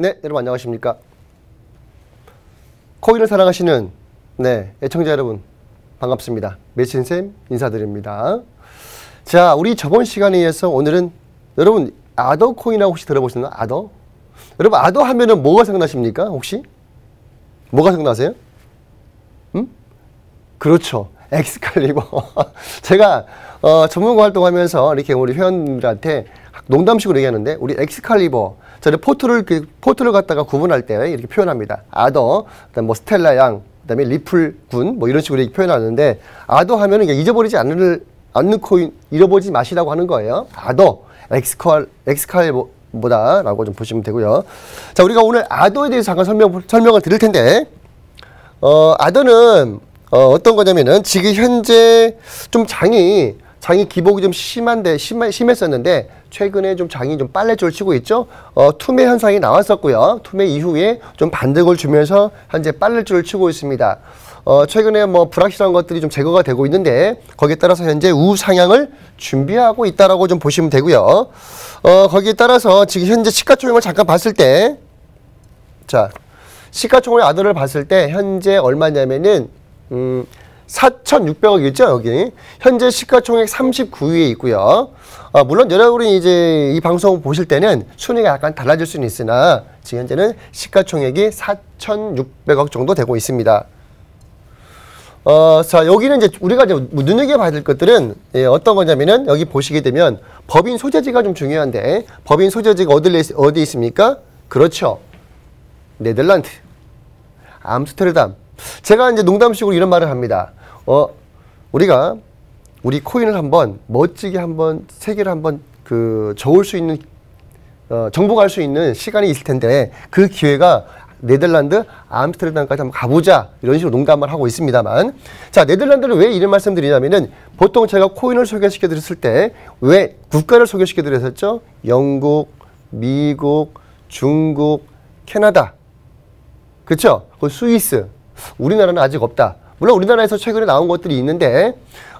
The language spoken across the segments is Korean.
네, 여러분 안녕하십니까? 코인을 사랑하시는 네, 애청자 여러분 반갑습니다. 매신쌤 인사드립니다. 자, 우리 저번 시간에 이어서 오늘은 여러분 아더 코인이라고 혹시 들어보셨나요? 아더? 여러분 아더 하면은 뭐가 생각나십니까? 혹시? 뭐가 생각나세요? 음? 그렇죠. 엑스칼리버. 제가 어, 전문가 활동하면서 이렇게 우리 회원들한테 농담식으로 얘기하는데 우리 엑스칼리버 저는 포트를 그 포트를 갖다가 구분할 때 이렇게 표현합니다. 아더, 그다음 뭐 스텔라 양, 그다음에 리플 군, 뭐 이런 식으로 표현하는데 아더 하면은 잊어버리지 않는 않는 코인 잃어버리지 마시라고 하는 거예요. 아더, 엑스칼 엑스칼보다라고 좀 보시면 되고요. 자, 우리가 오늘 아더에 대해서 잠깐 설명 설명을 드릴 텐데 어, 아더는 어, 어떤 거냐면은 지금 현재 좀 장이 장이 기복이 좀 심한데 심, 심했었는데 최근에 좀 장이 좀 빨래줄 치고 있죠. 어, 투매 현상이 나왔었고요. 투매 이후에 좀 반등을 주면서 현재 빨래줄을 치고 있습니다. 어, 최근에 뭐 불확실한 것들이 좀 제거가 되고 있는데 거기에 따라서 현재 우상향을 준비하고 있다라고 좀 보시면 되고요. 어, 거기에 따라서 지금 현재 시가총액을 잠깐 봤을 때 자, 시가총액 아들을 봤을 때 현재 얼마냐면은 음 4,600억 이죠 여기. 현재 시가총액 39위에 있고요. 어, 물론 여러분이 이제 이 방송 보실 때는 순위가 약간 달라질 수는 있으나 지금 현재는 시가총액이 4,600억 정도 되고 있습니다. 어, 자, 여기는 이제 우리가 이제 눈여겨봐야 될 것들은 예, 어떤 거냐면은 여기 보시게 되면 법인 소재지가 좀 중요한데 법인 소재지가 어디, 어디 있습니까? 그렇죠. 네덜란드, 암스테르담. 제가 이제 농담식으로 이런 말을 합니다. 어, 우리가 우리 코인을 한번 멋지게 한번 세계를 한번 그 저을 수 있는 어, 정복할 수 있는 시간이 있을 텐데 그 기회가 네덜란드 암스테르담까지 한번 가보자. 이런 식으로 농담을 하고 있습니다만. 자 네덜란드를 왜 이런 말씀드리냐면은 보통 제가 코인을 소개시켜 드렸을 때 왜 국가를 소개시켜 드렸었죠? 영국 미국 중국 캐나다. 그렇죠 그 스위스 우리나라는 아직 없다 물론 우리나라에서 최근에 나온 것들이 있는데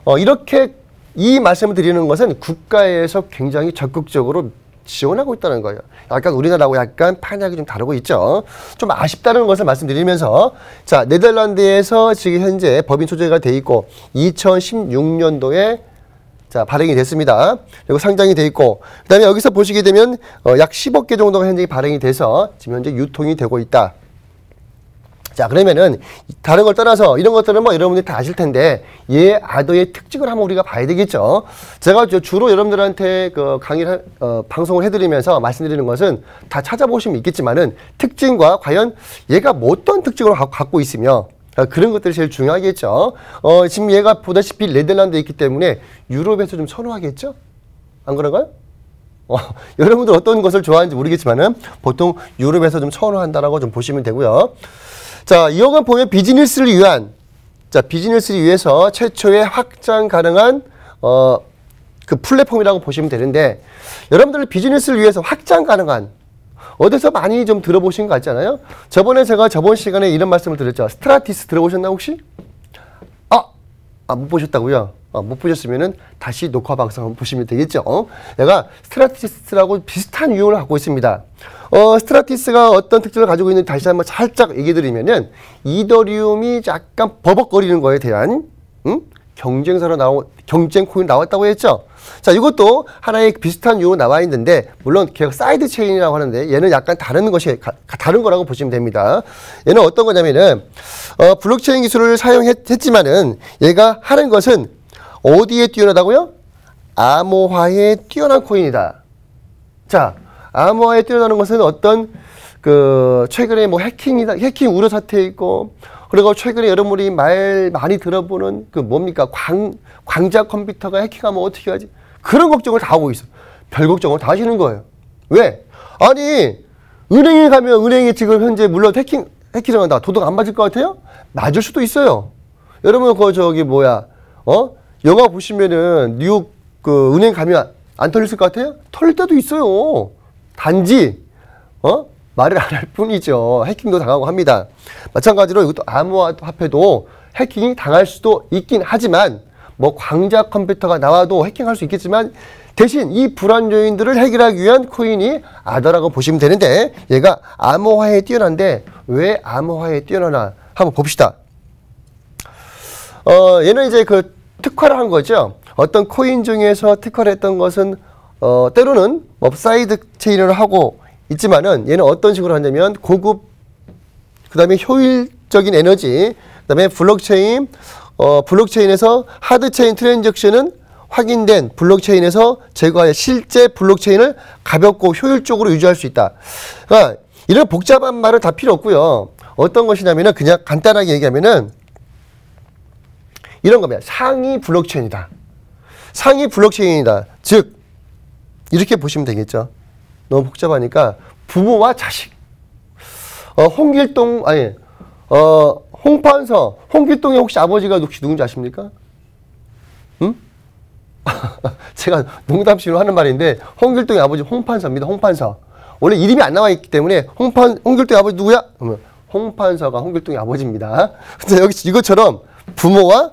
어, 이렇게 이 말씀을 드리는 것은 국가에서 굉장히 적극적으로 지원하고 있다는 거예요. 약간 우리나라하고 약간 판약이 좀 다르고 있죠. 좀 아쉽다는 것을 말씀드리면서 자 네덜란드에서 지금 현재 법인 소재가 돼 있고 2016년도에 자 발행이 됐습니다. 그리고 상장이 돼 있고 그다음에 여기서 보시게 되면 어, 약 10억 개 정도가 현재 발행이 돼서 지금 현재 유통이 되고 있다. 자 그러면은 다른 걸 떠나서 이런 것들은 뭐 여러분들이 다 아실 텐데 얘 아더의 특징을 한번 우리가 봐야 되겠죠. 제가 주로 여러분들한테 그 강의를 어, 방송을 해드리면서 말씀드리는 것은 다 찾아보시면 있겠지만은 특징과 과연 얘가 뭐 어떤 특징을 갖고 있으며 어, 그런 것들이 제일 중요하겠죠. 어, 지금 얘가 보다시피 네덜란드에 있기 때문에 유럽에서 좀 선호하겠죠. 안 그런가요? 어, 여러분들 어떤 것을 좋아하는지 모르겠지만은 보통 유럽에서 좀 선호한다라고 좀 보시면 되고요. 자, 이어가 보면 비즈니스를 위한 자, 비즈니스를 위해서 최초의 확장 가능한 어, 그 플랫폼이라고 보시면 되는데 여러분들 비즈니스를 위해서 확장 가능한 어디서 많이 좀 들어보신 것 같잖아요. 저번에 제가 저번 시간에 이런 말씀을 드렸죠. 스트라티스 들어보셨나 혹시? 아, 못 보셨다고요? 어, 못 보셨으면은 다시 녹화 방송 한번 보시면 되겠죠. 어? 얘가 스트라티스라고 비슷한 유형을 갖고 있습니다. 어, 스트라티스가 어떤 특징을 가지고 있는지 다시 한번 살짝 얘기 드리면은 이더리움이 약간 버벅거리는 거에 대한 음? 경쟁사로 나온 경쟁 코인 나왔다고 했죠. 자, 이것도 하나의 비슷한 유형 나와 있는데 물론 걔가 side chain이라고 하는데 얘는 약간 다른 것이 가, 다른 거라고 보시면 됩니다. 얘는 어떤 거냐면은 어, 블록체인 기술을 사용했지만은 얘가 하는 것은 어디에 뛰어나다고요? 암호화에 뛰어난 코인이다. 자, 암호화에 뛰어나는 것은 어떤 그 최근에 뭐 해킹이다, 해킹 우려 사태 있고 그리고 최근에 여러분이 말 많이 들어보는 그 뭡니까 광 광자 컴퓨터가 해킹하면 어떻게 하지? 그런 걱정을 다 하고 있어. 별 걱정을 다 하시는 거예요. 왜? 아니 은행에 가면 은행이 지금 현재 물론 해킹 해킹을 한다. 도둑 안 맞을 것 같아요? 맞을 수도 있어요. 여러분 그 저기 뭐야 어 영화 보시면은 뉴욕 그 은행 가면 안 털렸을 것 같아요? 털릴 때도 있어요. 단지 어 말을 안 할 뿐이죠. 해킹도 당하고 합니다. 마찬가지로 이것도 암호화 화폐도 해킹이 당할 수도 있긴 하지만 뭐 광자 컴퓨터가 나와도 해킹할 수 있겠지만 대신 이 불안 요인들을 해결하기 위한 코인이 아더라고 보시면 되는데 얘가 암호화에 뛰어난데 왜 암호화에 뛰어나나 한번 봅시다. 어, 얘는 이제 그 특화를 한 거죠. 어떤 코인 중에서 특화를 했던 것은 어, 때로는 어 side chain을 하고 있지만은 얘는 어떤 식으로 하냐면 고급 그다음에 효율적인 에너지 그다음에 블록체인 어, 블록체인에서 child chain transaction은 확인된 블록체인에서 제거할 실제 블록체인을 가볍고 효율적으로 유지할 수 있다. 그러니까 이런 복잡한 말은 다 필요 없고요. 어떤 것이냐면은 그냥 간단하게 얘기하면은 이런 겁니다. 상위 블록체인이다. 상위 블록체인이다. 즉 이렇게 보시면 되겠죠. 너무 복잡하니까 부모와 자식. 어, 홍길동 아니 어 홍판서 홍길동의 혹시 아버지가 혹시 누군지 아십니까? 응? 제가 농담식으로 하는 말인데 홍길동의 아버지 홍판서입니다. 홍판서. 원래 이름이 안 나와 있기 때문에 홍판 홍길동의 아버지 누구야? 그러면 홍판서가 홍길동의 아버지입니다. 근데 여기 이것처럼 부모와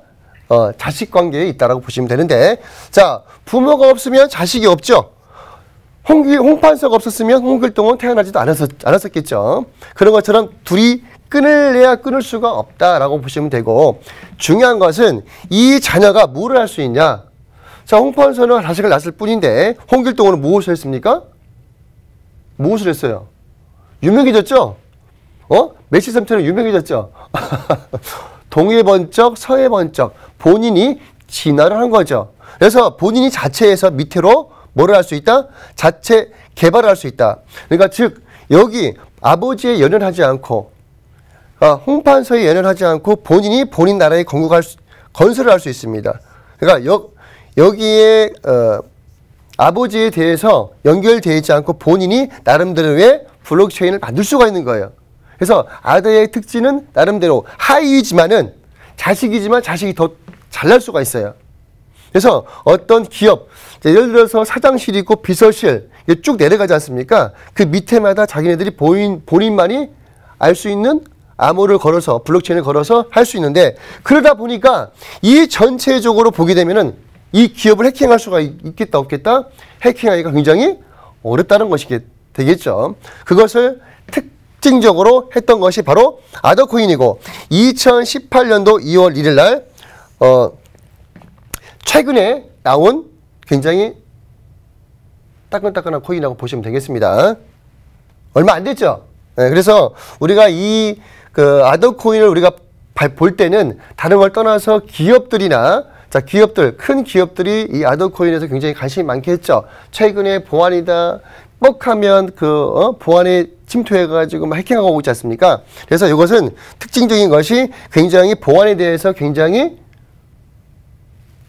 어, 자식 관계에 있다라고 보시면 되는데 자 부모가 없으면 자식이 없죠. 홍길 홍판서가 없었으면 홍길동은 태어나지도 않았었, 않았었겠죠. 그런 것처럼 둘이 끊을래야 끊을 수가 없다라고 보시면 되고 중요한 것은 이 자녀가 뭐를 할 수 있냐 자, 홍판서는 자식을 낳았을 뿐인데 홍길동은 무엇을 했습니까? 무엇을 했어요? 유명해졌죠? 어? 메시섬처럼 유명해졌죠? 동해 번쩍, 서해 번쩍 본인이 진화를 한 거죠. 그래서 본인이 자체에서 밑으로 뭐를 할 수 있다? 자체 개발을 할 수 있다. 그러니까 즉 여기 아버지의 연연하지 않고 어, 홍판서에 연연하지 않고 본인이 본인 나라에 건국할 수, 건설을 할 수 있습니다. 그러니까 여, 여기에 어, 아버지에 대해서 연결되어 있지 않고 본인이 나름대로의 블록체인을 만들 수가 있는 거예요. 그래서 아들의 특징은 나름대로 하이지만은 자식이지만 자식이 더 잘날 수가 있어요. 그래서 어떤 기업, 예를 들어서 사장실이 있고 비서실 쭉 내려가지 않습니까? 그 밑에마다 자기네들이 본인, 본인만이 알 수 있는 암호를 걸어서 블록체인을 걸어서 할 수 있는데 그러다 보니까 이 전체적으로 보게 되면은 이 기업을 해킹할 수가 있겠다 없겠다 해킹하기가 굉장히 어렵다는 것이 되겠죠. 그것을 특징적으로 했던 것이 바로 아더코인이고 2018년도 2월 1일 날 어, 최근에 나온 굉장히 따끈따끈한 코인이라고 보시면 되겠습니다. 얼마 안 됐죠? 네, 그래서 우리가 이 그 아더코인을 우리가 볼 때는 다른 걸 떠나서 기업들이나 자, 기업들, 큰 기업들이 이 아더코인에서 굉장히 관심이 많겠죠. 최근에 보안이다, 뻑하면 그, 어, 보안에 침투해가지고 막 해킹하고 오고 있지 않습니까? 그래서 이것은 특징적인 것이 굉장히 보안에 대해서 굉장히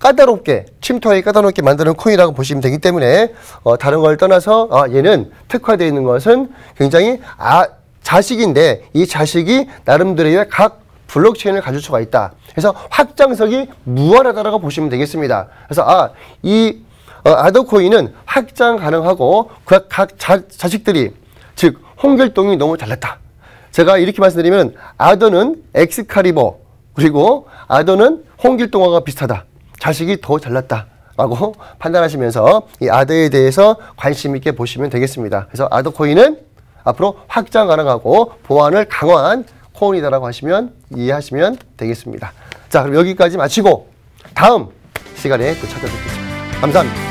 까다롭게 침투하기 까다롭게 만드는 코인이라고 보시면 되기 때문에 어, 다른 걸 떠나서 아, 얘는 특화되어 있는 것은 굉장히 아, 자식인데 이 자식이 나름대로의 각 블록체인을 가질 수가 있다. 그래서 확장성이 무한하다라고 보시면 되겠습니다. 그래서 아, 이 어, 아더코인은 확장 가능하고 그각 자식들이 즉 홍길동이 너무 잘났다. 제가 이렇게 말씀드리면 아더는 엑스카리버 그리고 아더는 홍길동과 비슷하다. 자식이 더 잘났다. 라고 판단하시면서 이 아더에 대해서 관심 있게 보시면 되겠습니다. 그래서 아더 코인은 앞으로 확장 가능하고 보안을 강화한 코인이다라고 하시면 이해하시면 되겠습니다. 자, 그럼 여기까지 마치고 다음 시간에 또 찾아뵙겠습니다. 감사합니다.